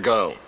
Let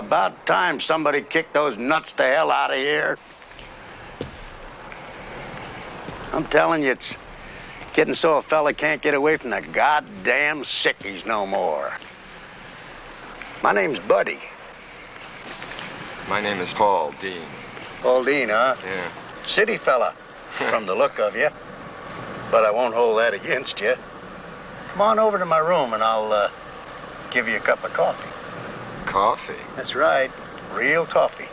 about time somebody kicked those nuts the hell out of here. I'm telling you, it's getting so a fella can't get away from the goddamn sickies no more. My name's Buddy. My name is Paul Dean. Paul Dean, huh? Yeah. City fella, from the look of you. But I won't hold that against you. Come on over to my room and I'll uh, give you a cup of coffee. Coffee? That's right, real coffee.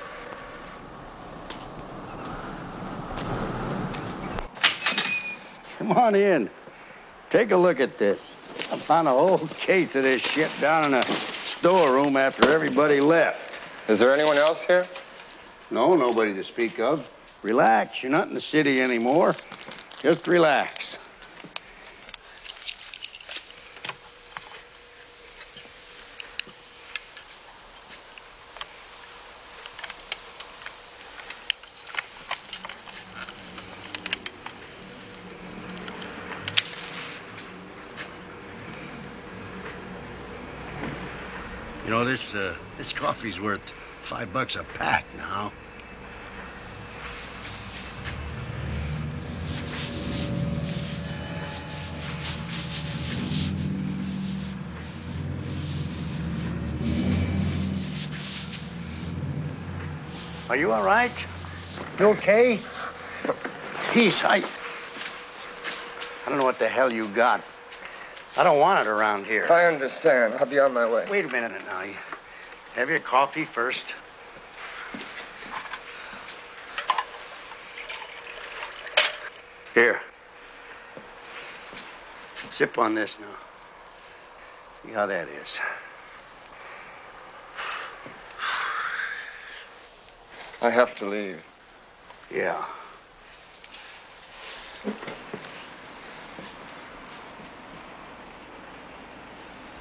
Come on in. Take a look at this. I found a whole case of this shit down in a storeroom after everybody left. Is there anyone else here? No, nobody to speak of. Relax, you're not in the city anymore. Just relax. You know, this, uh, this coffee's worth five bucks a pack now. Are you all right? You okay? Peace, I... I don't know what the hell you got. I don't want it around here. I understand. I'll be on my way. Wait a minute now. You have your coffee first. Here. Sip on this now. See how that is. I have to leave. Yeah.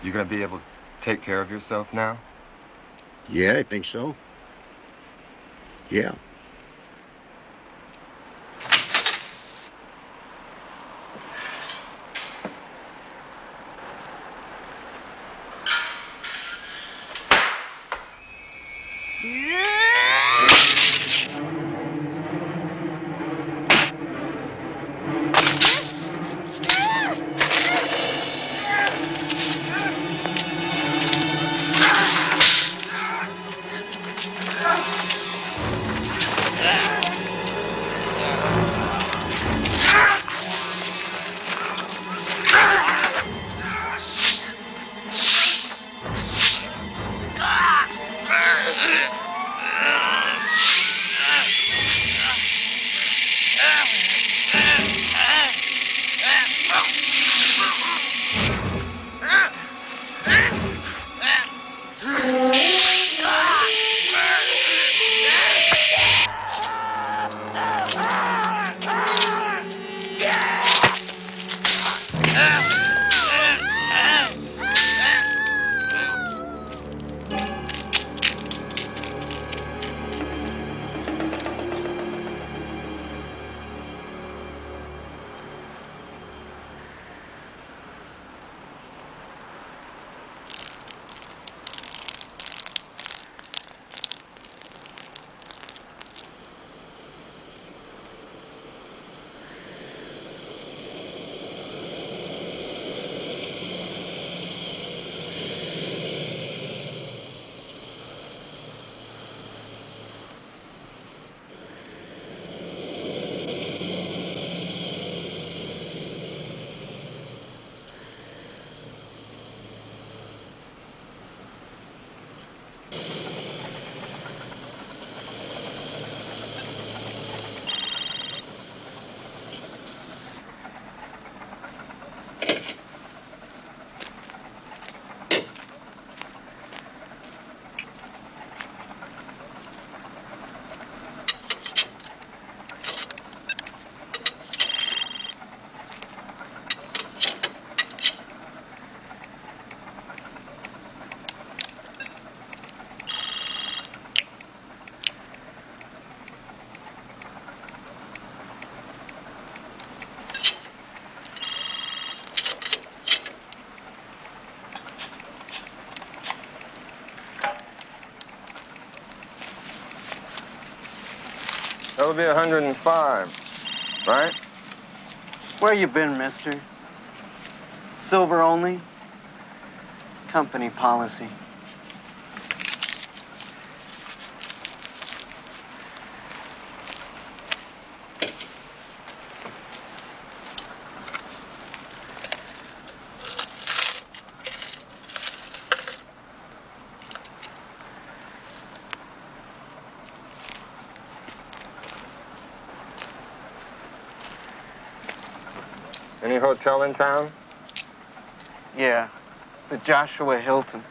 You gonna be able to take care of yourself now? Yeah, I think so. Yeah. That would be 105, right? Where you been, mister? Silver only? Company policy. Any hotel in town? Yeah, the Joshua Hilton.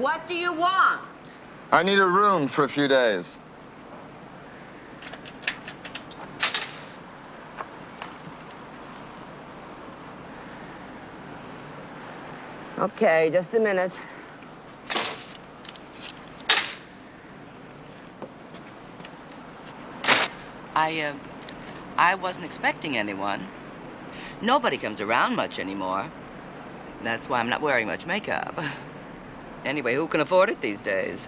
What do you want? I need a room for a few days. Okay, just a minute. I, uh, I wasn't expecting anyone. Nobody comes around much anymore. That's why I'm not wearing much makeup. Anyway, who can afford it these days?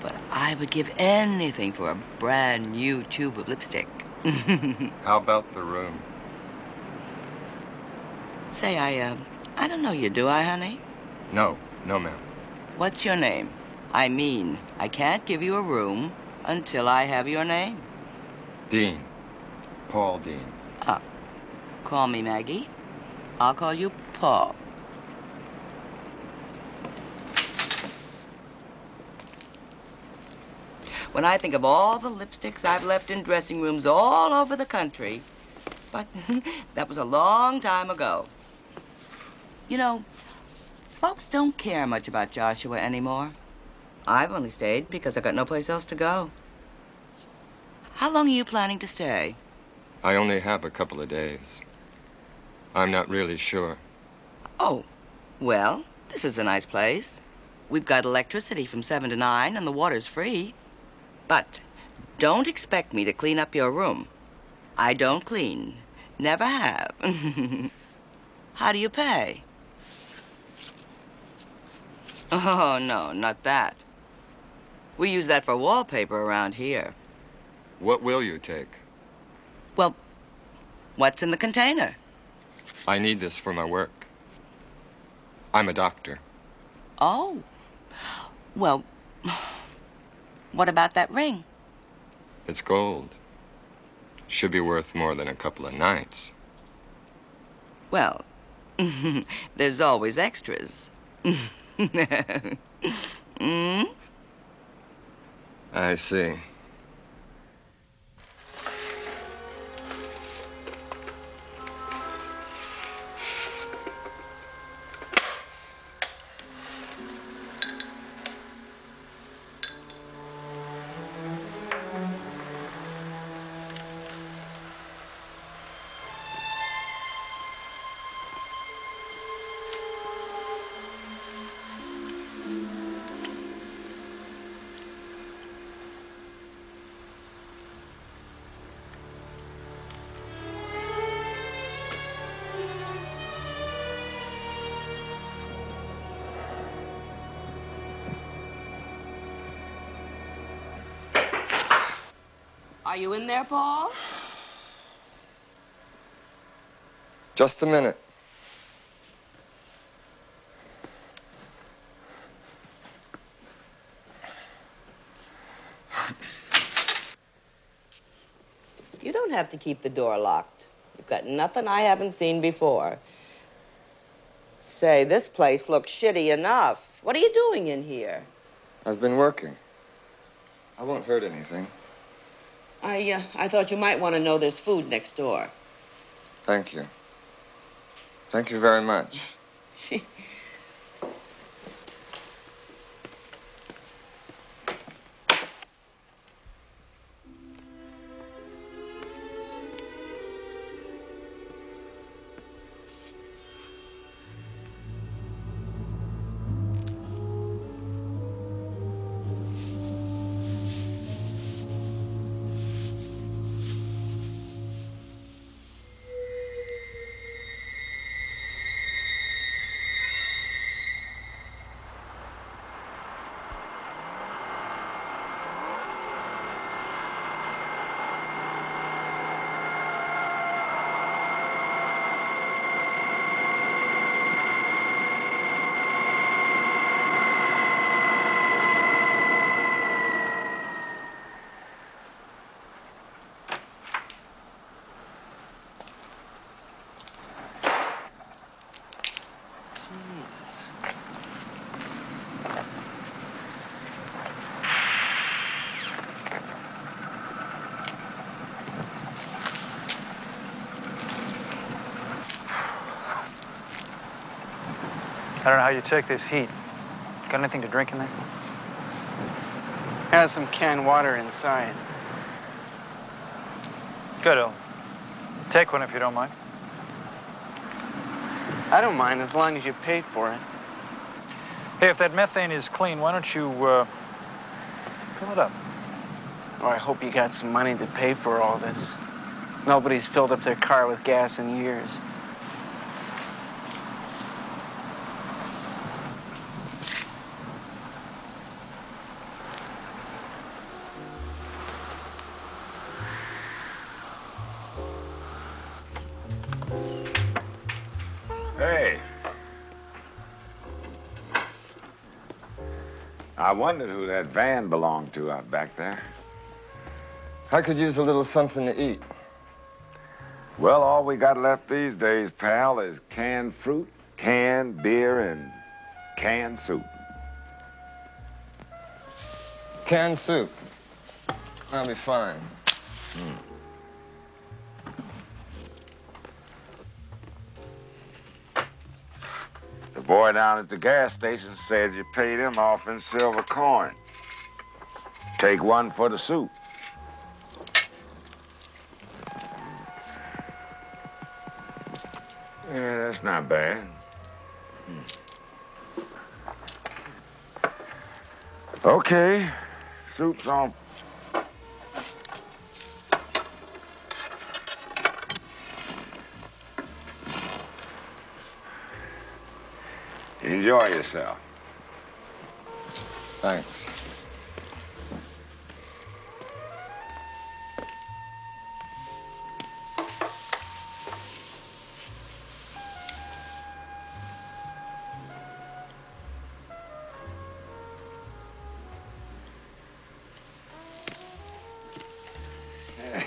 But I would give anything for a brand new tube of lipstick. How about the room? Say, I, uh, I don't know you, do I, honey? No, no, ma'am. What's your name? I mean, I can't give you a room until I have your name. Dean. Paul Dean. Ah, call me Maggie. I'll call you Paul. When I think of all the lipsticks I've left in dressing rooms all over the country, but that was a long time ago. You know, folks don't care much about Joshua anymore. I've only stayed because I got no place else to go. How long are you planning to stay? I only have a couple of days. I'm not really sure. Oh, well, this is a nice place. We've got electricity from 7 to 9, and the water's free. But don't expect me to clean up your room. I don't clean. Never have. How do you pay? Oh, no, not that. We use that for wallpaper around here. What will you take? Well, what's in the container? I need this for my work. I'm a doctor. Oh. Well, what about that ring? It's gold. Should be worth more than a couple of nights. Well, there's always extras. mm? I see. There, Paul? Just a minute. You don't have to keep the door locked. You've got nothing I haven't seen before. Say, this place looks shitty enough. What are you doing in here? I've been working. I won't hurt anything. I, uh, I thought you might want to know there's food next door. Thank you. Thank you very much. I don't know how you take this heat. Got anything to drink in there? Has some canned water inside. Good, I'll take one if you don't mind. I don't mind as long as you paid for it. Hey, if that methane is clean, why don't you, uh, fill it up? Or I hope you got some money to pay for all this. Nobody's filled up their car with gas in years. Wondered who that van belonged to out back there. I could use a little something to eat. Well, all we got left these days, pal, is canned fruit, canned beer, and canned soup. Canned soup. I'll be fine. Boy down at the gas station said you paid him off in silver coin. Take one for the soup. Yeah, that's not bad. Hmm. Okay, soup's on. Enjoy yourself. Thanks.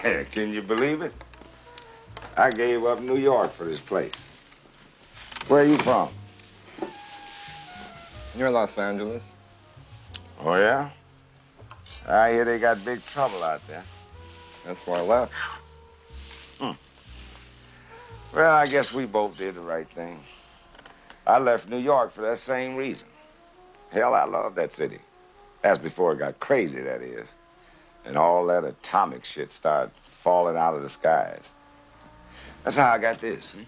Can you believe it? I gave up New York for this place. Where are you from? You're Los Angeles. Oh, yeah? I hear they got big trouble out there. That's why I left. Hmm. Well, I guess we both did the right thing. I left New York for that same reason. Hell, I love that city. That's before it got crazy, that is. And all that atomic shit started falling out of the skies. That's how I got this. See?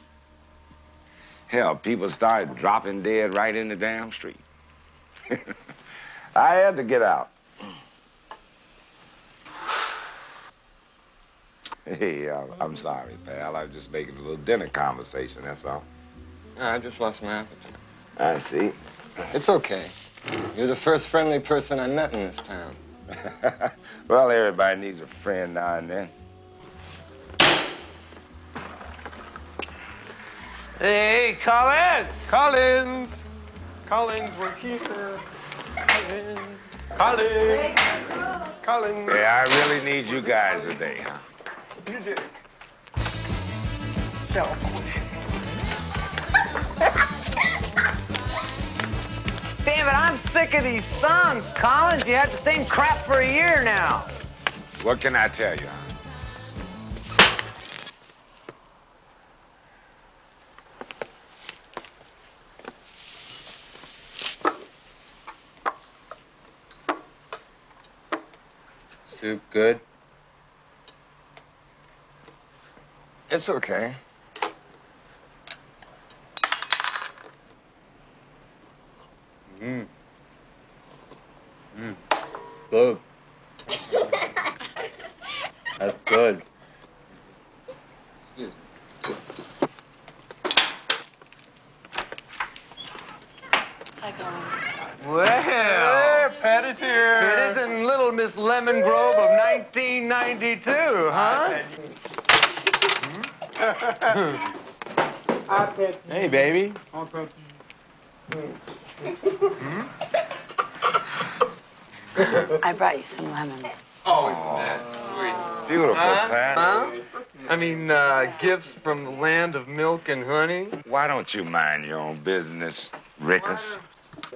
Hell, people started dropping dead right in the damn street. I had to get out. Hey, I'm sorry, pal. I'm just making a little dinner conversation, that's all. I just lost my appetite. I see. It's okay. You're the first friendly person I met in this town. well, everybody needs a friend now and then. Hey, Collins! Collins! Collins, we're here. Collins. Collins. Collins. Yeah, I really need you guys today, huh? Music. Damn it, I'm sick of these songs, Collins. You had the same crap for a year now. What can I tell you? Soup good? It's okay. Mmm. Mmm. Good. That's good. Excuse me. Hi, Collins. Well, Patty's here. it isn't little Miss Lemon Grove of 1992, huh? Hmm? Hey, baby. Hmm? Hmm? I brought you some lemons. Oh, that's sweet. Beautiful, Pat. Huh? I mean, uh, gifts from the land of milk and honey. Why don't you mind your own business, Ricus?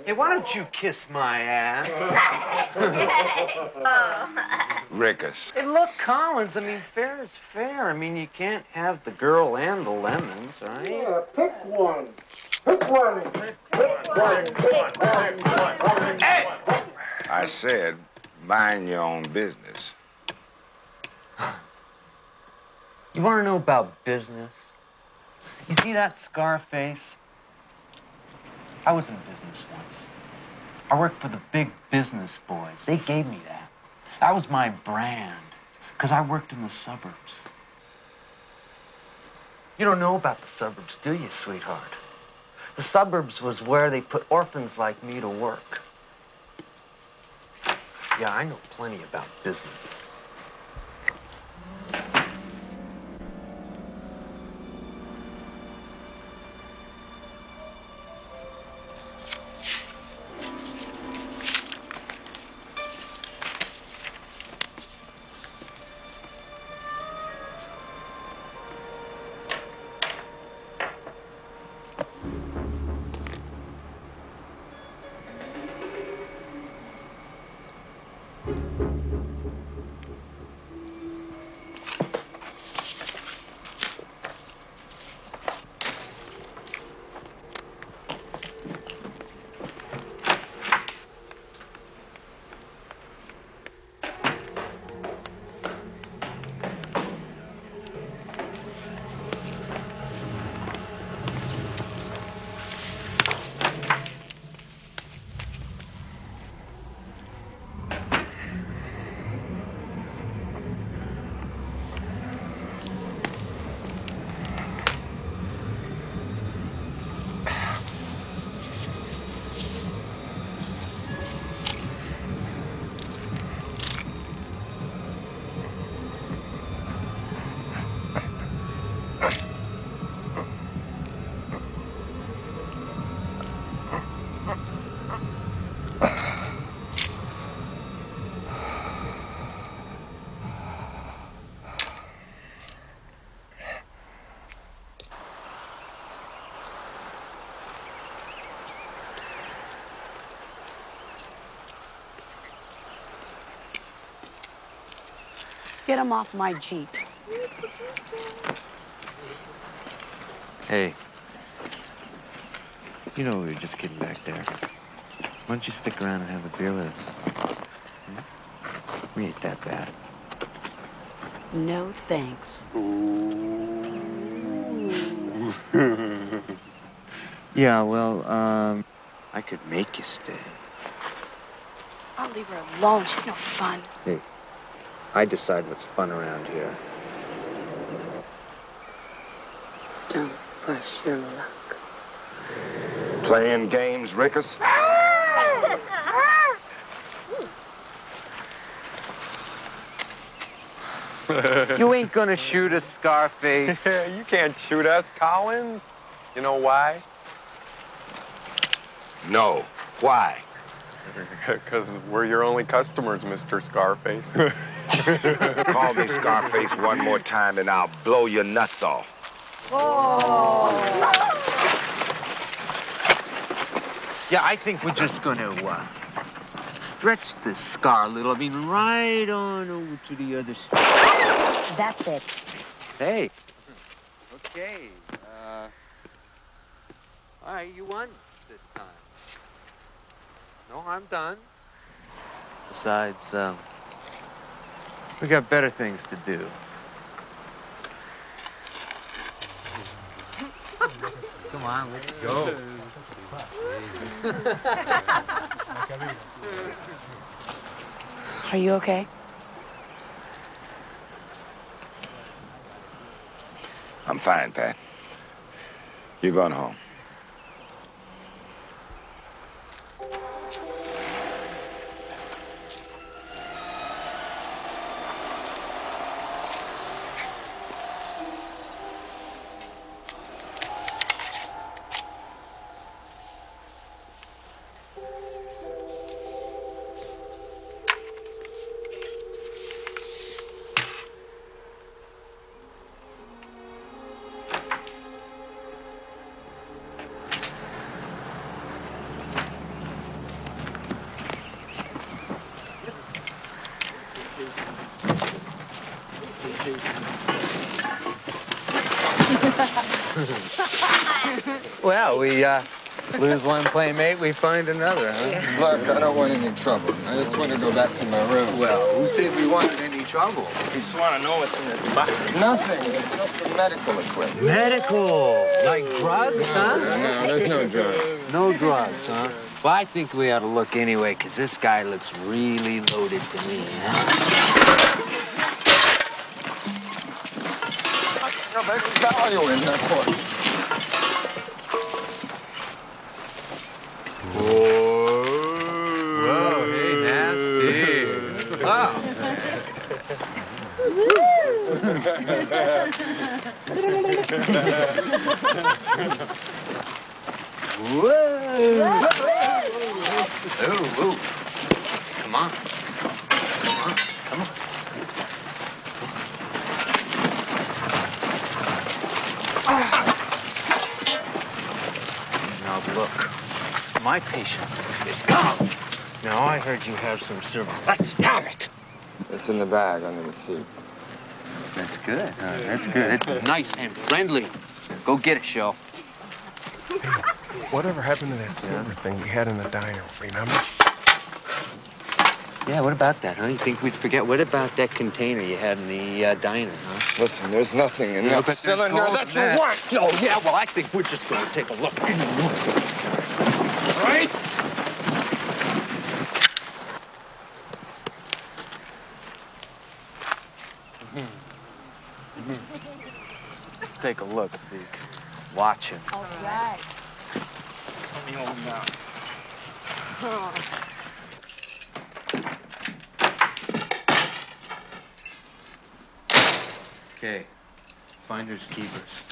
Hey, why don't you kiss my ass? Oh. Ricus. Hey, look, Collins, I mean, fair is fair. I mean, you can't have the girl and the lemons, right? Yeah, pick one. Pick one and pick one. Pick one. Hey! I said, mind your own business. You want to know about business? You see that scar face? I was in business once. I worked for the big business boys. They gave me that. That was my brand, because I worked in the suburbs. You don't know about the suburbs, do you, sweetheart? The suburbs was where they put orphans like me to work. Yeah, I know plenty about business. Get him off my Jeep. Hey. You know we were just kidding back there. Why don't you stick around and have a beer with us? Hmm? We ain't that bad. No thanks. Yeah, well, um, I could make you stay. I'll leave her alone. She's no fun. Hey, I decide what's fun around here. Don't push your luck. Playing games, Ricus? You ain't gonna shoot us, Scarface. you can't shoot us, Collins. You know why? No. Why? Because we're your only customers, Mr. Scarface. Call me Scarface one more time and I'll blow your nuts off. Oh. Yeah, I think we're just gonna uh, stretch this scar a little. I mean, right on over to the other side. That's it. Hey. Okay. Uh, all right, you won this time. No, I'm done. Besides, um, we got better things to do. Come on, let's go. Are you okay? I'm fine, Pat. You're going home. Well, we uh, lose one playmate, we find another, huh? Look, I don't want any trouble. I just want to go back to my room. Well, who said we wanted any trouble? You just want to know what's in this box. Nothing. It's just some medical equipment. Medical, like drugs, huh? No, there's no drugs. No drugs, huh? Well, I think we ought to look anyway, because this guy looks really loaded to me. Huh? No, there's value in that one. Ooh, ooh. Come on. Come on, come on. Now look, my patience is gone. Now I heard you have some silver. Let's have it. It's in the bag under the seat. That's good. that's good. It's nice and friendly. Go get it, Shell. Whatever happened to that silver thing we had in the diner, remember? Yeah, what about that, huh? You think we'd forget? What about that container you had in the uh, diner, huh? Listen, there's nothing in that cylinder gold that in you want. Oh, yeah, well, I think we're just going to take a look. Right? Let's take a look, see. Watch him. All right. Okay. Finders keepers.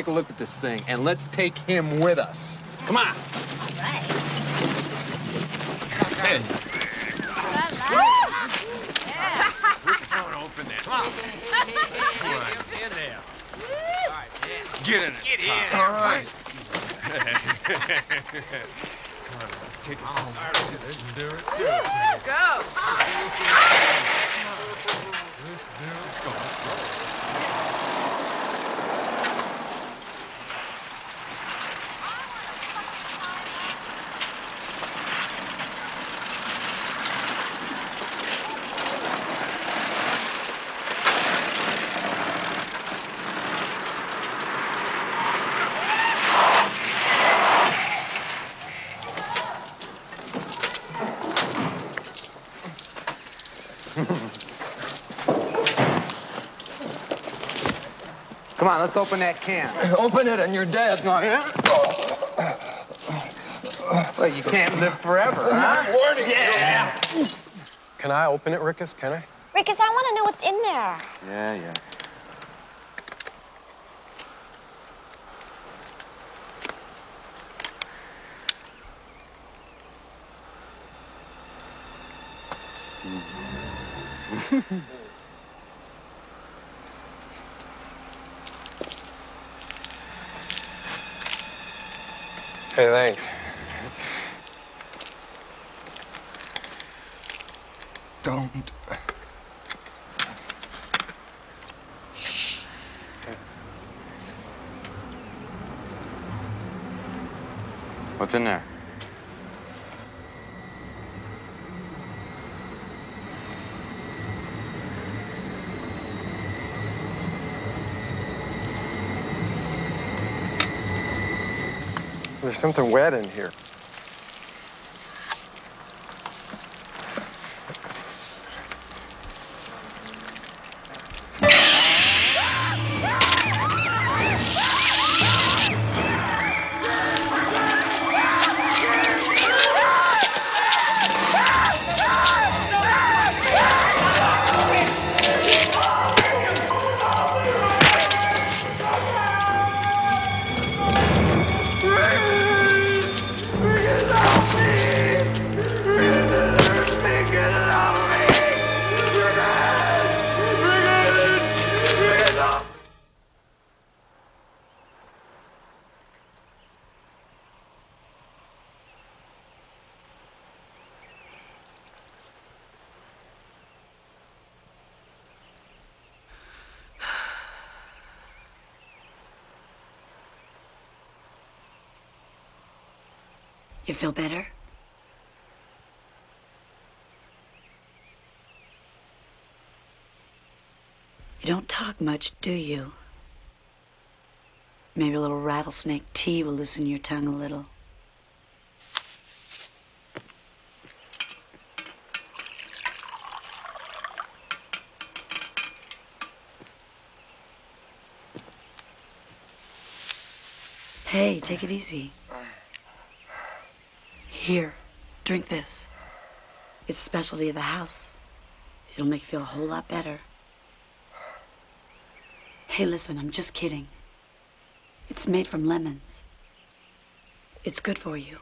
Take a look at this thing, and let's take him with us. Come on. Get in Get in. All right. Come on, let's take us home. Do it. Do it. Go. Come let's open that can. Open it and you're dead. Well, you can't live forever, huh? Warning you. Yeah. Can I open it, Ricus? Can I? Ricus, I want to know what's in there. Yeah, yeah. Hey, thanks. Don't. What's in there? There's something wet in here. Don't talk much, do you? Maybe a little rattlesnake tea will loosen your tongue a little. Hey, take it easy. Here, drink this. It's a specialty of the house. It'll make you feel a whole lot better. Hey, listen, I'm just kidding. It's made from lemons. It's good for you.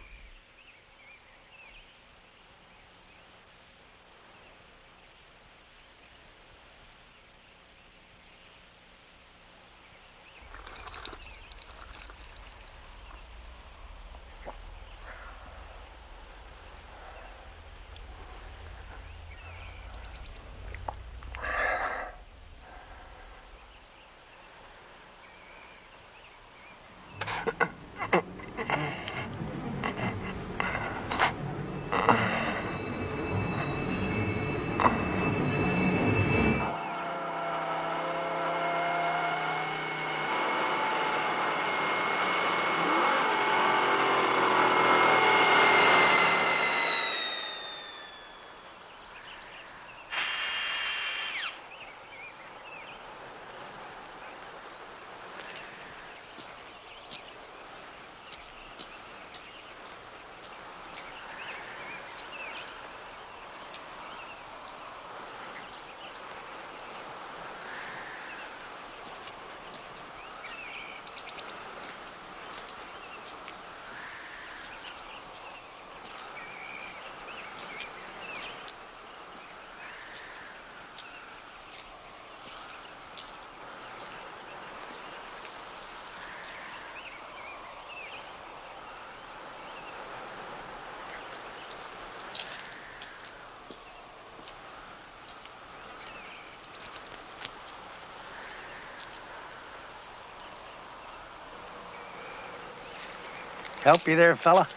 Help you there, fella?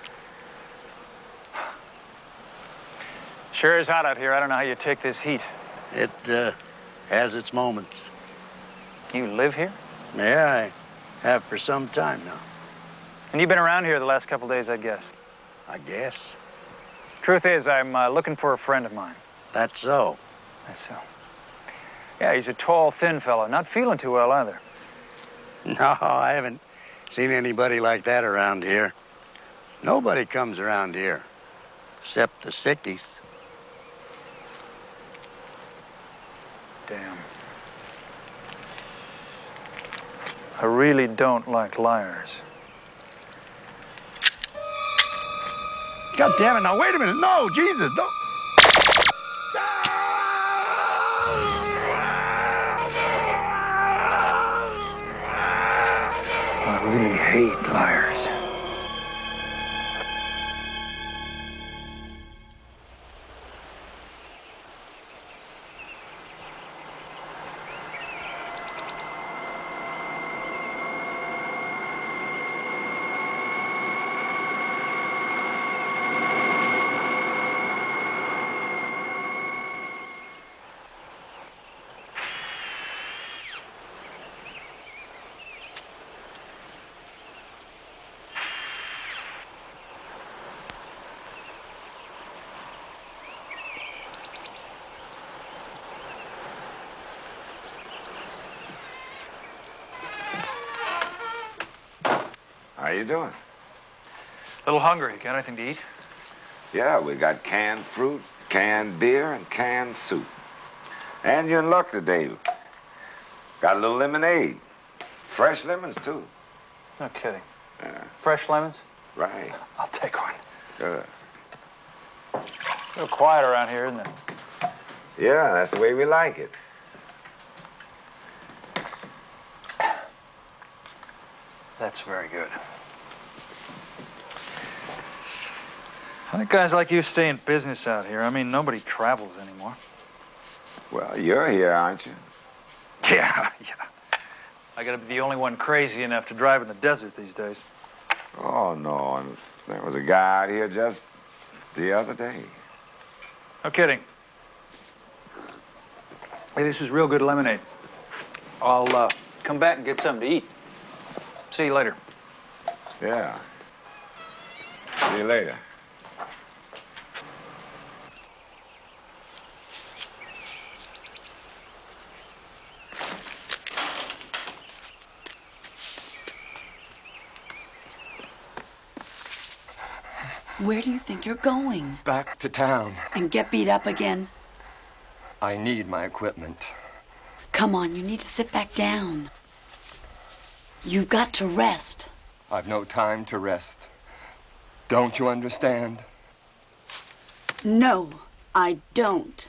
Sure is hot out here. I don't know how you take this heat. It uh, has its moments. You live here? Yeah, I have for some time now. And you've been around here the last couple days, I guess. I guess. Truth is, I'm uh, looking for a friend of mine. That's so. That's so. Yeah, he's a tall, thin fellow. Not feeling too well either. No, I haven't seen anybody like that around here. Nobody comes around here, except the sickies. Damn. I really don't like liars. God damn it! Now wait a minute. No, Jesus, don't. I really hate liars. You doing? A little hungry. Got anything to eat? Yeah, we got canned fruit, canned beer, and canned soup. And you're in luck today. Got a little lemonade. Fresh lemons, too. No kidding. Yeah. Fresh lemons? Right. I'll take one. Good. A little quiet around here, isn't it? Yeah, that's the way we like it. That's very good. How do guys like you stay in business out here? I mean, nobody travels anymore. Well, you're here, aren't you? Yeah, yeah. I gotta be the only one crazy enough to drive in the desert these days. Oh, no. and There was a guy out here just the other day. No kidding. Hey, this is real good lemonade. I'll uh, come back and get something to eat. See you later. Yeah. See you later. Where do you think you're going? Back to town. And get beat up again? I need my equipment. Come on, you need to sit back down. You've got to rest. I've no time to rest. Don't you understand? No, I don't.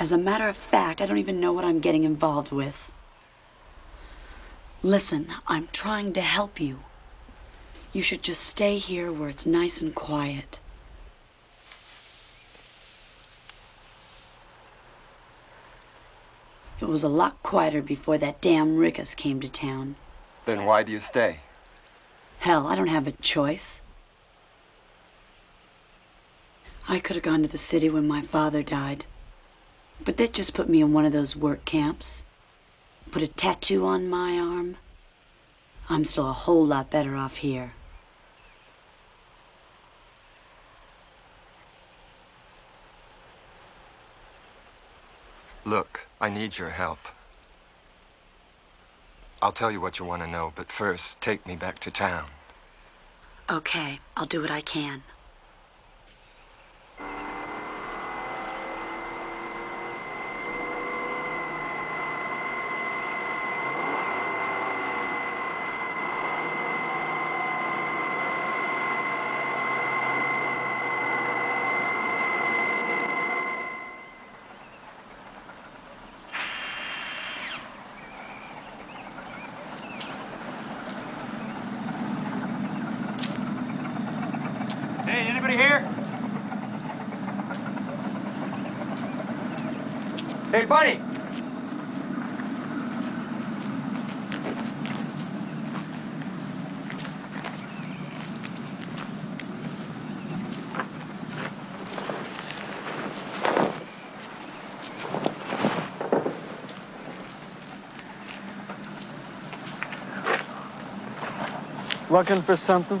As a matter of fact, I don't even know what I'm getting involved with. Listen, I'm trying to help you. You should just stay here where it's nice and quiet. It was a lot quieter before that damn Ricus came to town. Then why do you stay? Hell, I don't have a choice. I could have gone to the city when my father died. But they'd just put me in one of those work camps. Put a tattoo on my arm. I'm still a whole lot better off here. Look, I need your help. I'll tell you what you want to know, but first, take me back to town. Okay, I'll do what I can. Hey, anybody here? Hey, buddy. Looking for something?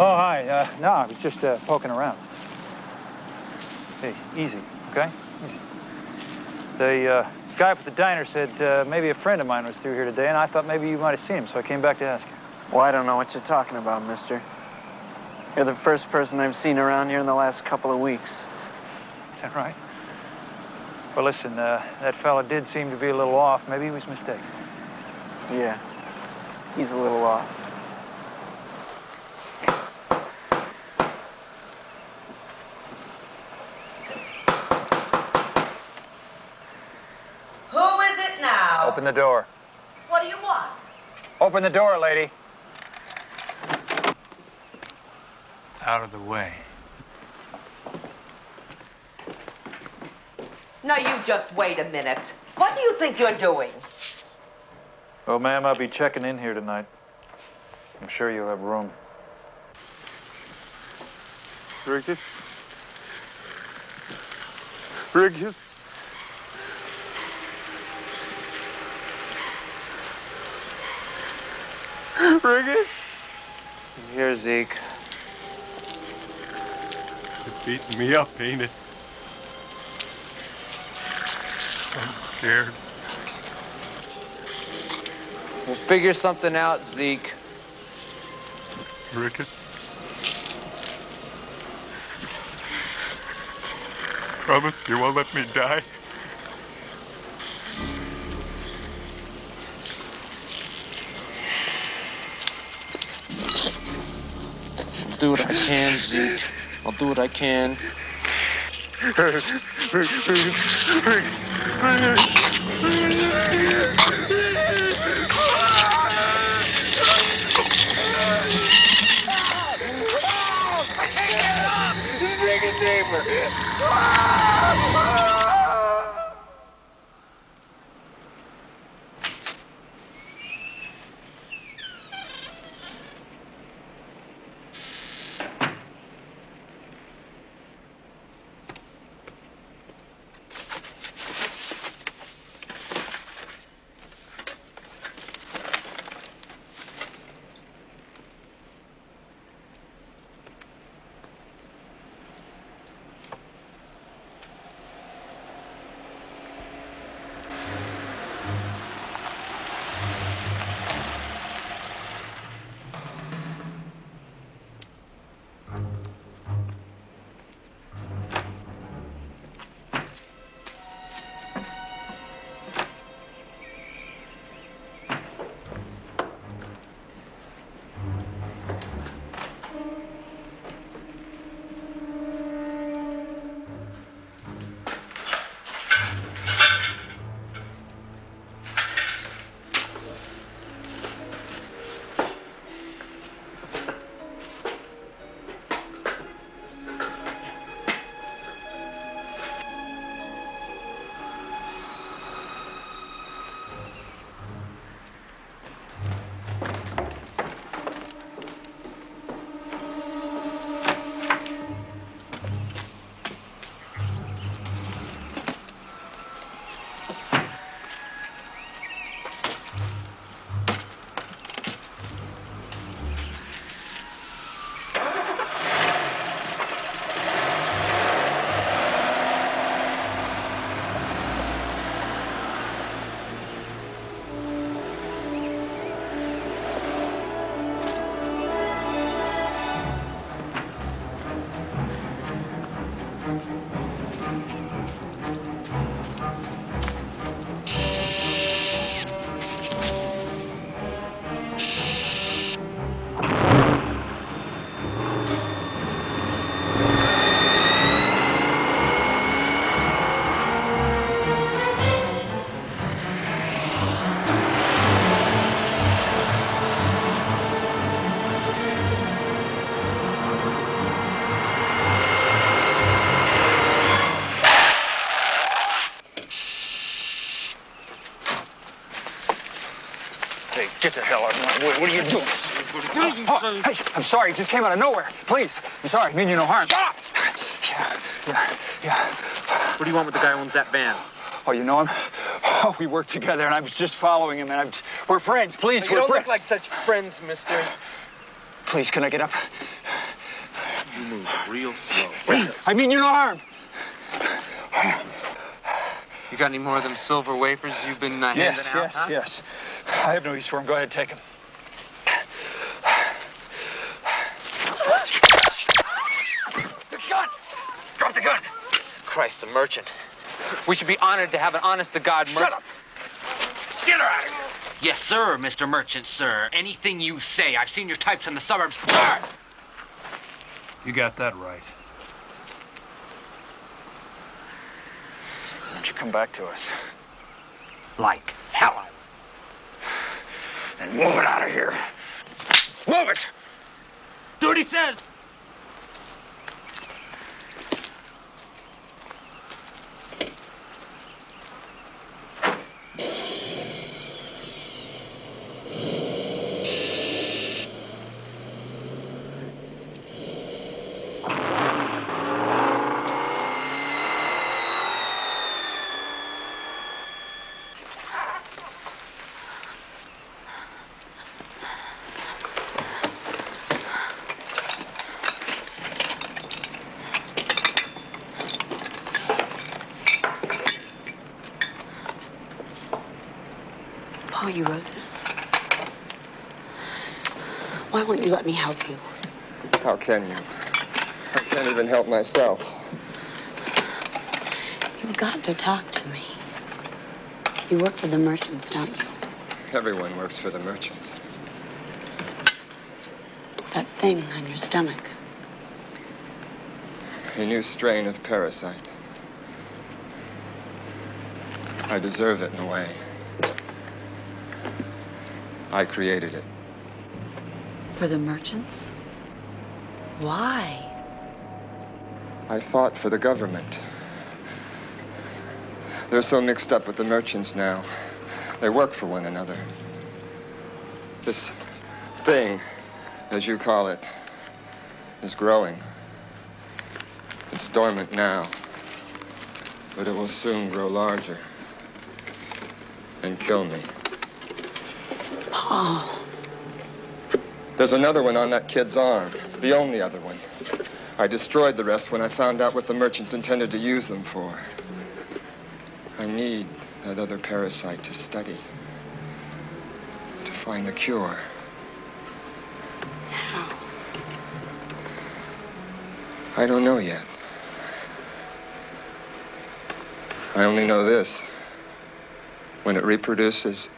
Oh, hi. Uh, no, I was just uh, poking around. Hey, easy, okay? Easy. The uh, guy up at the diner said uh, maybe a friend of mine was through here today, and I thought maybe you might have seen him, so I came back to ask you. Well, I don't know what you're talking about, mister. You're the first person I've seen around here in the last couple of weeks. Is that right? Well, listen, uh, that fella did seem to be a little off. Maybe he was mistaken. Yeah, he's a little off. Who is it now? Open the door. What do you want? Open the door, lady. Out of the way. Now, you just wait a minute. What do you think you're doing? Well, ma'am, I'll be checking in here tonight. I'm sure you'll have room. Ricus? Ricus? Ricus? Here, Zeke. It's eating me up, ain't it? I'm scared. We'll figure something out, Zeke. Ricus? Promise you won't let me die? I'll do what I can, Zeke. I'll do what I can. Hey, Oh, my God. Sorry. It just came out of nowhere. Please. I'm sorry. I mean you no harm. Shut up! Yeah, yeah, yeah. What do you want with the guy who owns that van? Oh, you know him? Oh, we worked together, and I was just following him, and I'm, we're friends. Please, You we're don't friends. look like such friends, mister. Please, can I get up? You move real slow. I mean you no harm. You got any more of them silver wafers you've been uh, Yes, handing out? yes, huh? yes. I have no use for them. Go ahead, take them. The gun! Drop the gun! Christ, a merchant. We should be honored to have an honest to God merchant. Shut up! Get her out of here! Yes, sir, Mr. Merchant, sir. Anything you say. I've seen your types in the suburbs. You got that right. Don't you come back to us. Like hell. And move it out of here. Move it! Do what he says. Paul, you wrote this. Why won't you let me help you? How can you? I can't even help myself. You've got to talk to me. You work for the merchants, don't you? Everyone works for the merchants. That thing on your stomach. A new strain of parasite. I deserve it in a way. I created it. For the merchants? Why? I fought for the government. They're so mixed up with the merchants now. They work for one another. This thing, as you call it, is growing. It's dormant now, but it will soon grow larger and kill me. Paul. There's another one on that kid's arm, the only other one. I destroyed the rest when I found out what the merchants intended to use them for. I need that other parasite to study, to find the cure. How? I don't know yet. I only know this. When it reproduces,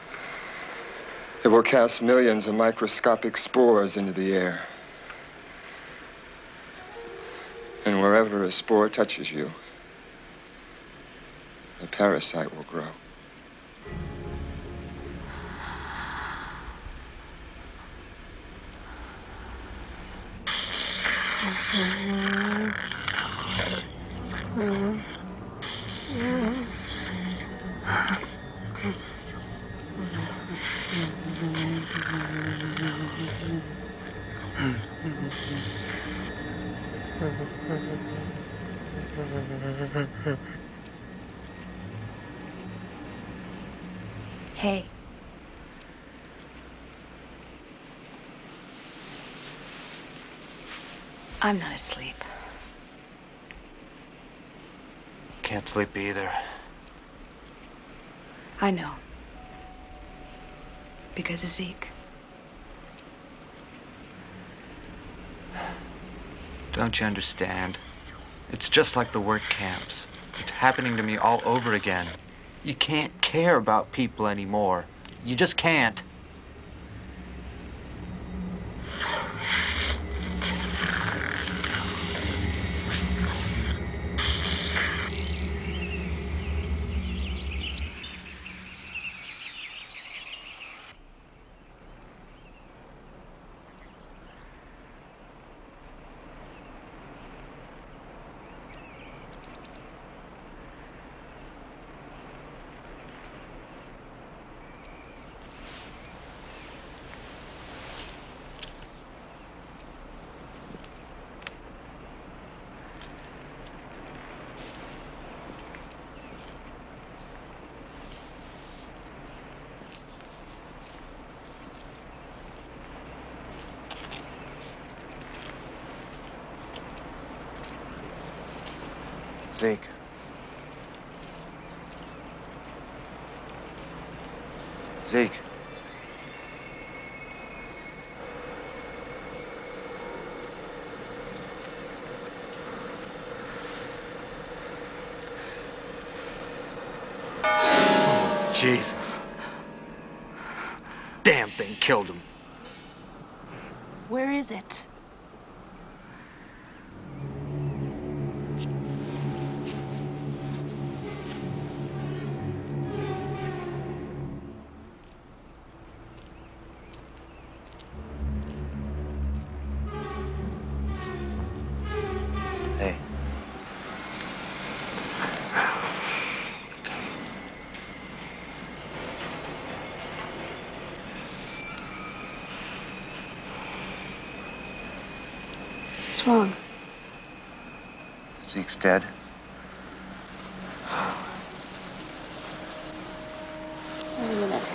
it will cast millions of microscopic spores into the air. And wherever a spore touches you, the parasite will grow. Hey. I'm not asleep. Can't sleep either. I know. Because of Zeke. Don't you understand? It's just like the work camps. It's happening to me all over again. You can't care about people anymore. You just can't. Zeke. Zeke. Jesus. Damn thing killed him. Where is it? Dead. Wait a minute.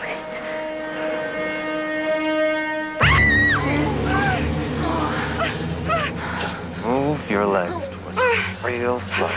Wait. Just move your legs towards me. Real slow.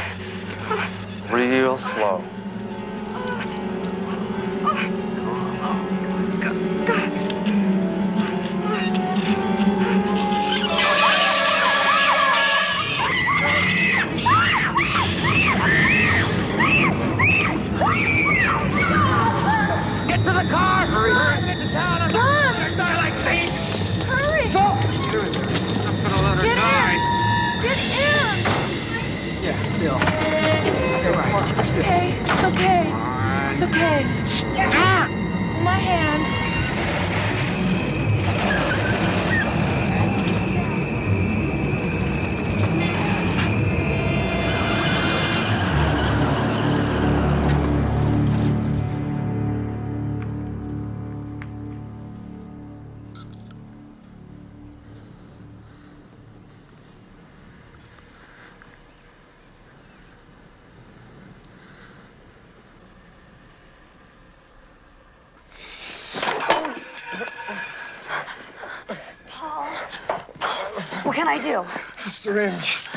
What can I do? Syringe.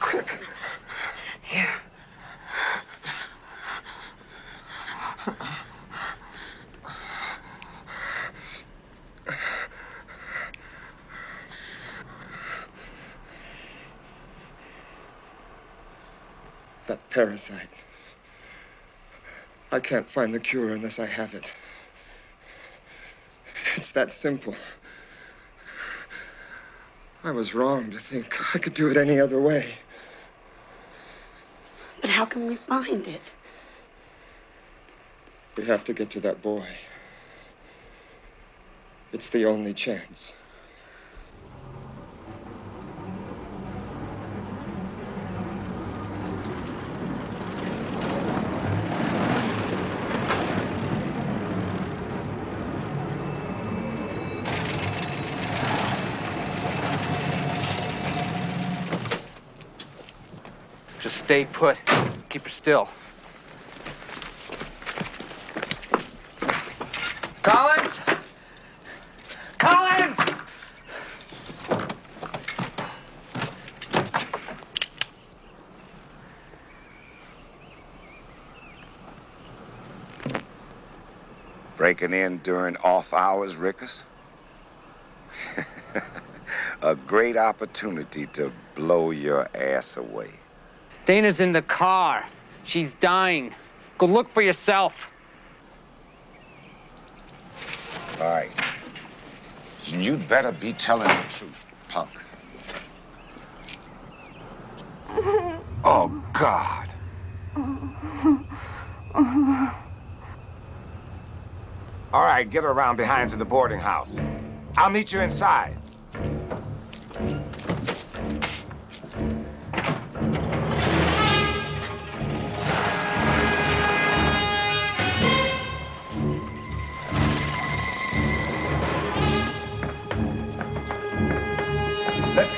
Quick. Here. That parasite. I can't find the cure unless I have it. It's that simple. I was wrong to think I could do it any other way. But how can we find it? We have to get to that boy. It's the only chance. Stay put. Keep her still. Collins! Collins! Breaking in during off hours, Ricus? A great opportunity to blow your ass away. Dana's in the car. She's dying. Go look for yourself. All right. You'd better be telling the truth, punk. Oh, God. All right, get her around behind to the boarding house. I'll meet you inside.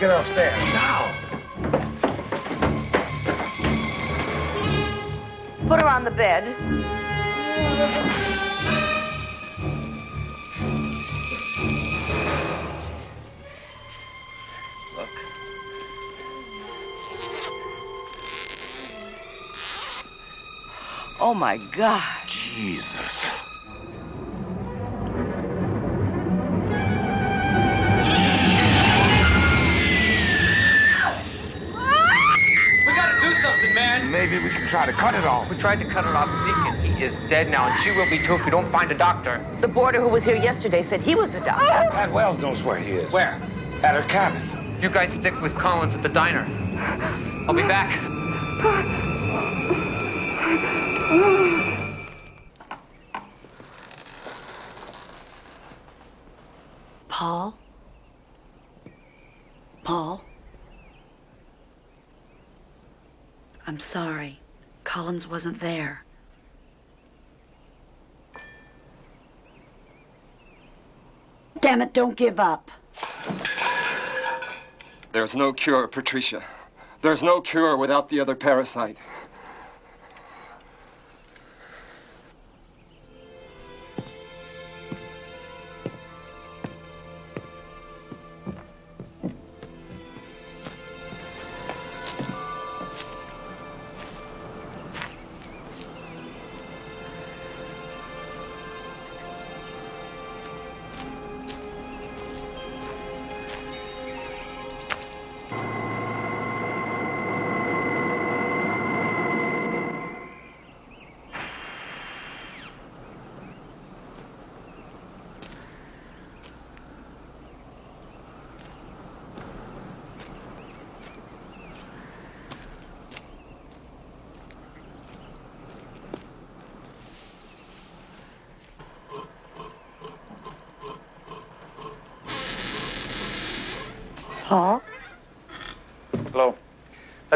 Get upstairs now. Put her on the bed. Look. Oh my God. Jesus. Maybe we can try to cut it off. We tried to cut it off Seekin. He is dead now, and she will be too if we don't find a doctor. The boarder who was here yesterday said he was a doctor. Pat Welles knows where he is. Where? At her cabin. You guys stick with Collins at the diner. I'll be back. Paul? Paul? I'm sorry. Collins wasn't there. Damn it, don't give up. There's no cure, Patricia. There's no cure without the other parasite.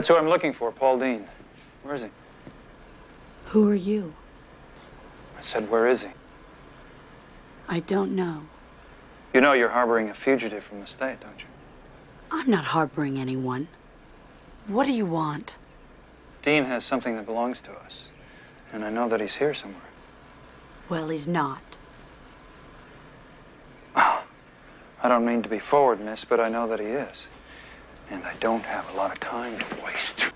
That's who I'm looking for, Paul Dean. Where is he? Who are you? I said, where is he? I don't know. You know you're harboring a fugitive from the state, don't you? I'm not harboring anyone. What do you want? Dean has something that belongs to us. And I know that he's here somewhere. Well, he's not. I don't mean to be forward, miss, but I know that he is. And I don't have a lot of time to waste.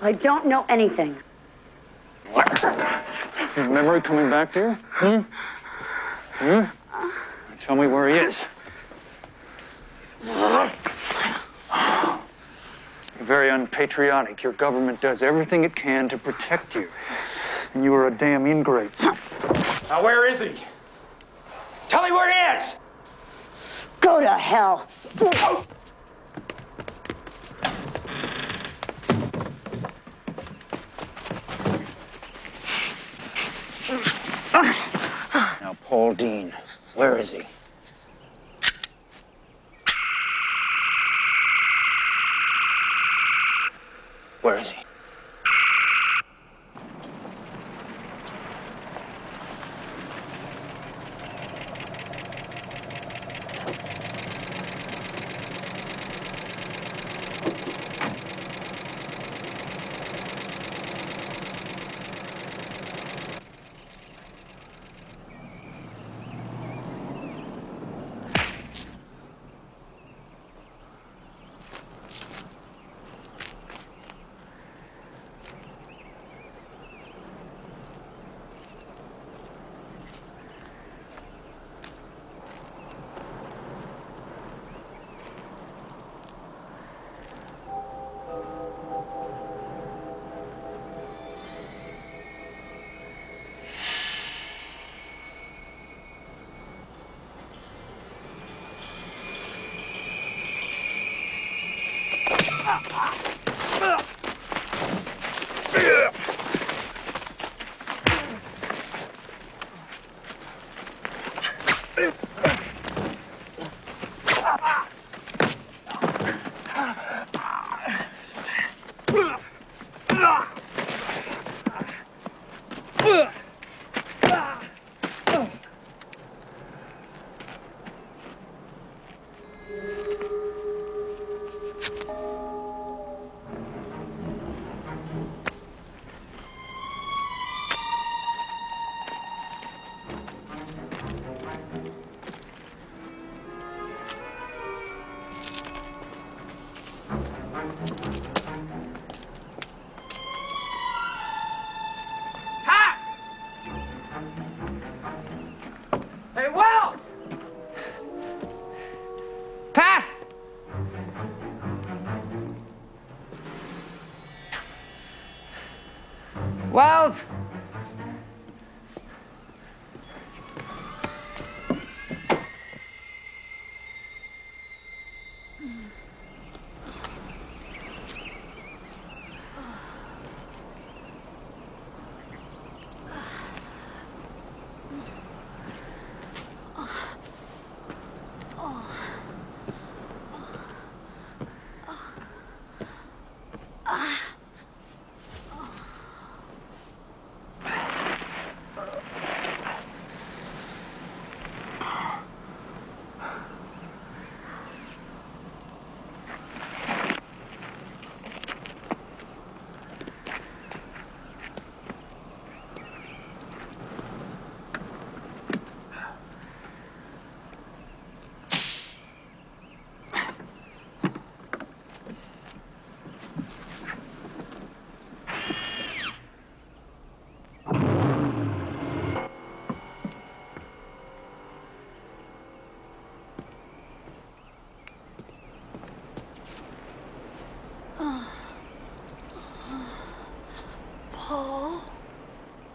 I don't know anything. Your memory coming back to you? Hmm? Hmm? Tell me where he is. You're very unpatriotic. Your government does everything it can to protect you. And you are a damn ingrate. Now, where is he? Tell me where he is! Go to hell. Now, Paul Dean, where is he? Where is he?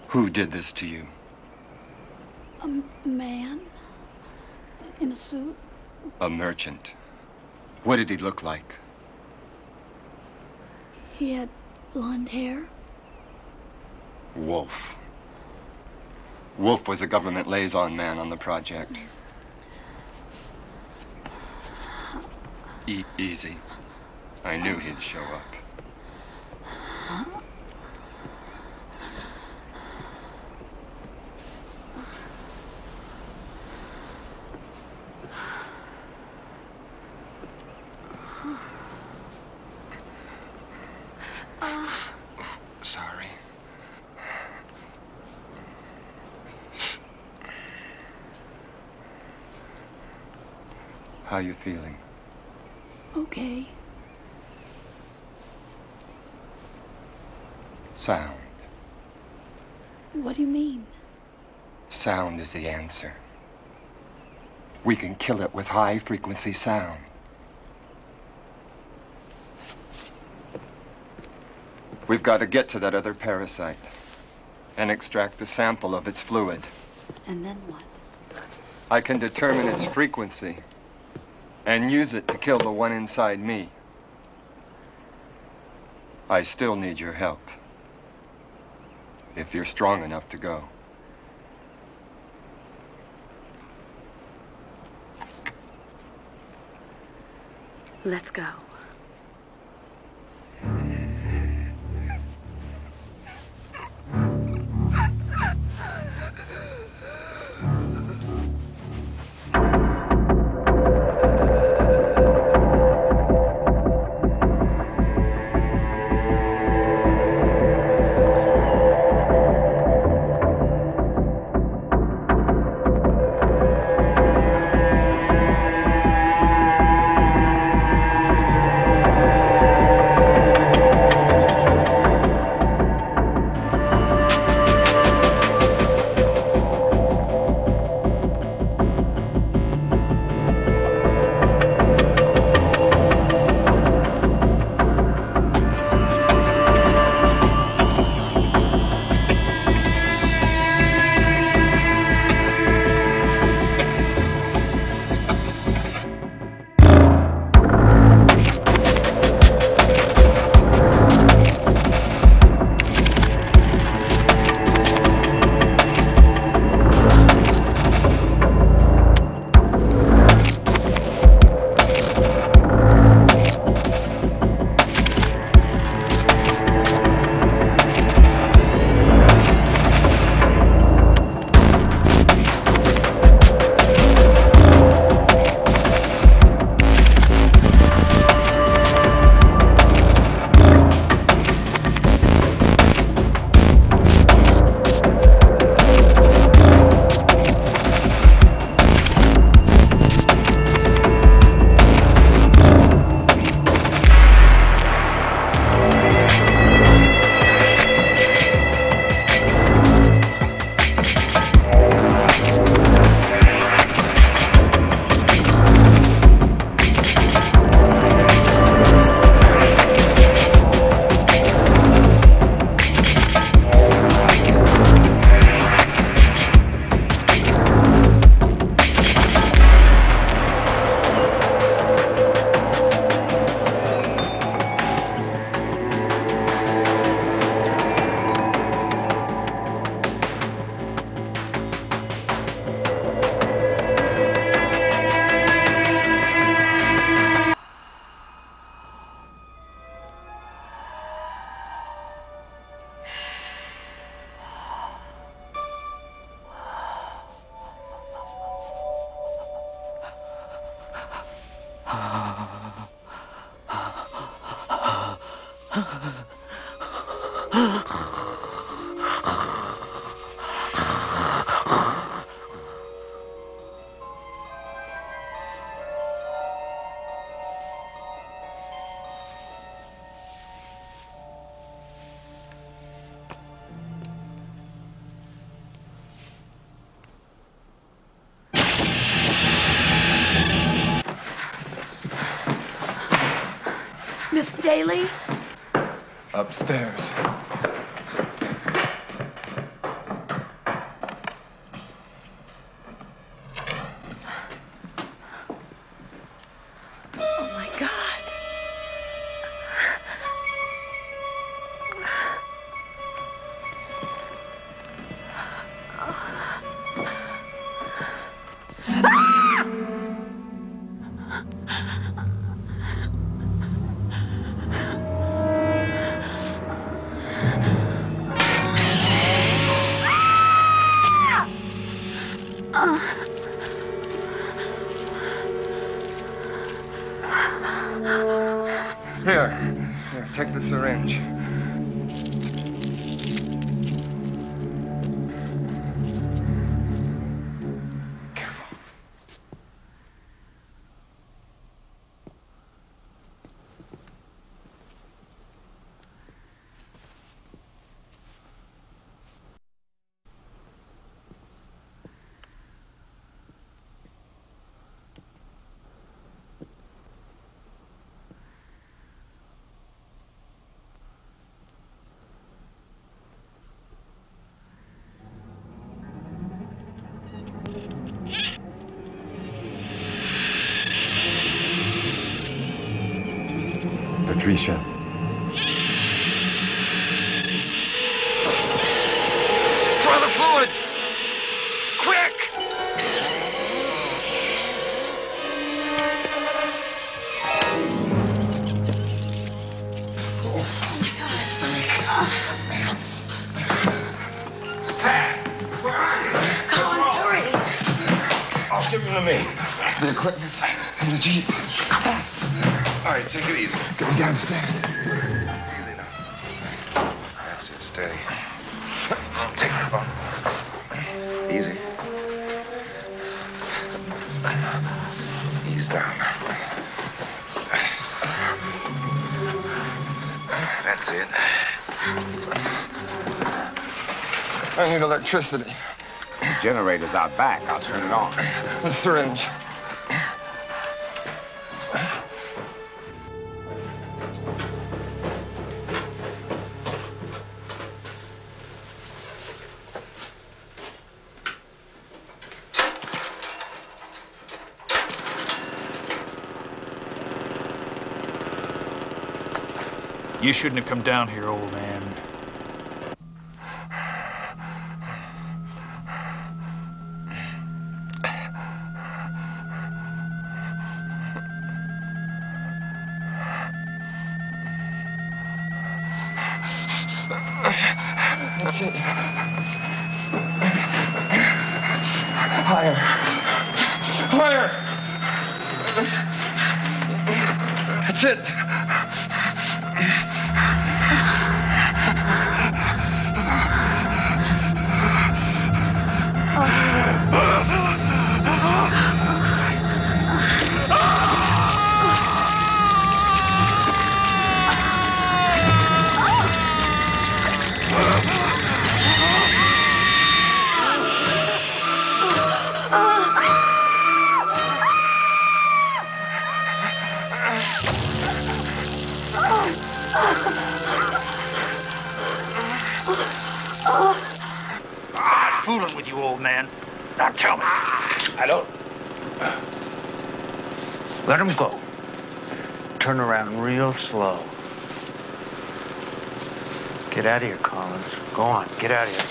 Who did this to you? A m- man in a suit. A merchant. What did he look like? He had blonde hair. Wolf. Wolf was a government liaison man on the project. Eat easy. I knew he'd show up. Sorry. How you feeling? Okay. Sound. What do you mean? Sound is the answer. We can kill it with high frequency sound. We've got to get to that other parasite and extract a sample of its fluid. And then what? I can determine its frequency and use it to kill the one inside me. I still need your help. If you're strong enough to go. Let's go. Daly? Upstairs. Patricia. Downstairs. Easy now. That's it, steady. Take her bump. Easy. Ease down. That's it. I need electricity. The generator's out back. I'll turn it on. The syringe. You shouldn't have come down here, old Let him go. Turn around real slow. Get out of here, Collins. Go on, get out of here.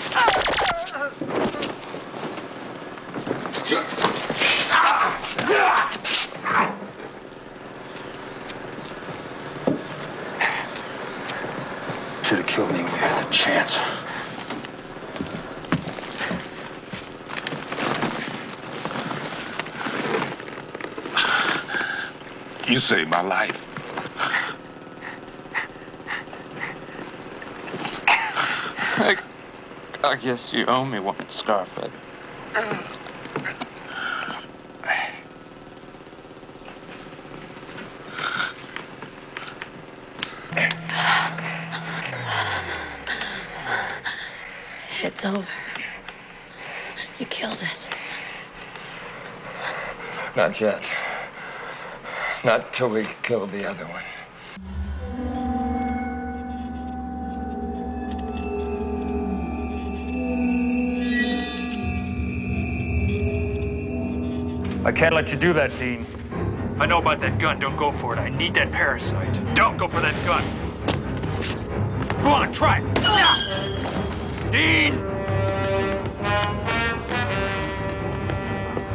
Should have killed me when you had the chance. You saved my life. I, I guess you owe me one, Scarface. It's over. You killed it. Not yet. Not till we kill the other one. I can't let you do that, Dean. I know about that gun. Don't go for it. I need that parasite. Don't go for that gun. Go on, try it. Dean!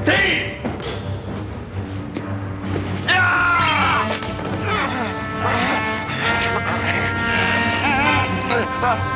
Dean! 看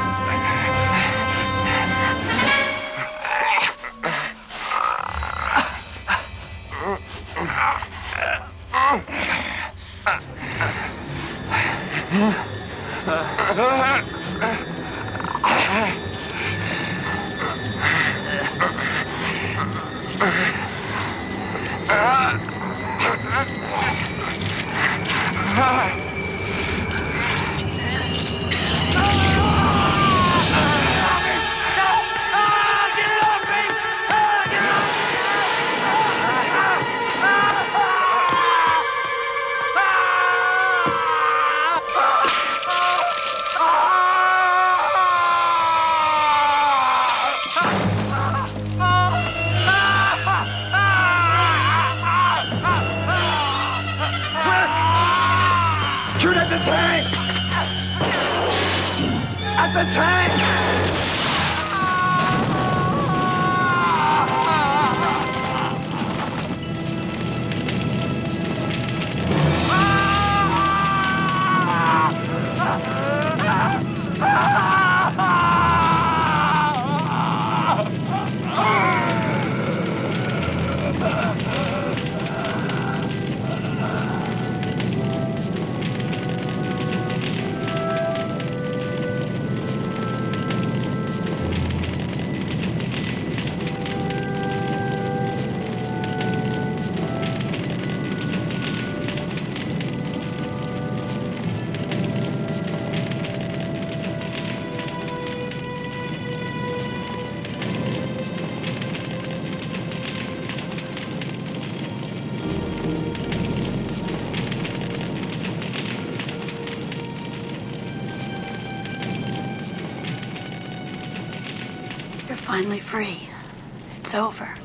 the tank! It's over.